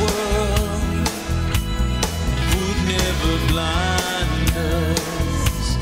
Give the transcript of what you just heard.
world would never blind us.